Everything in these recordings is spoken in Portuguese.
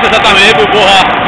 Exatamente, porra.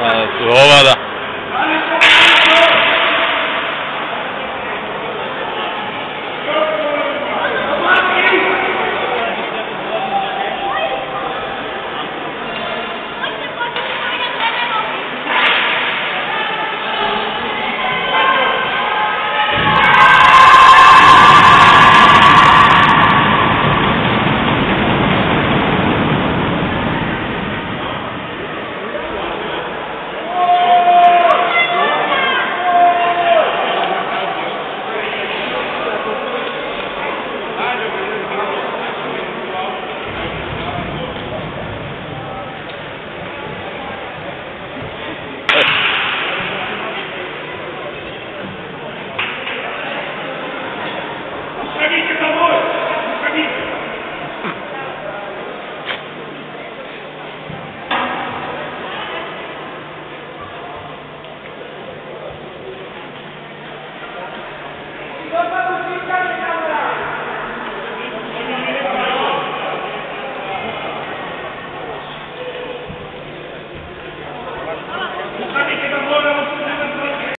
呃紫萝卜的。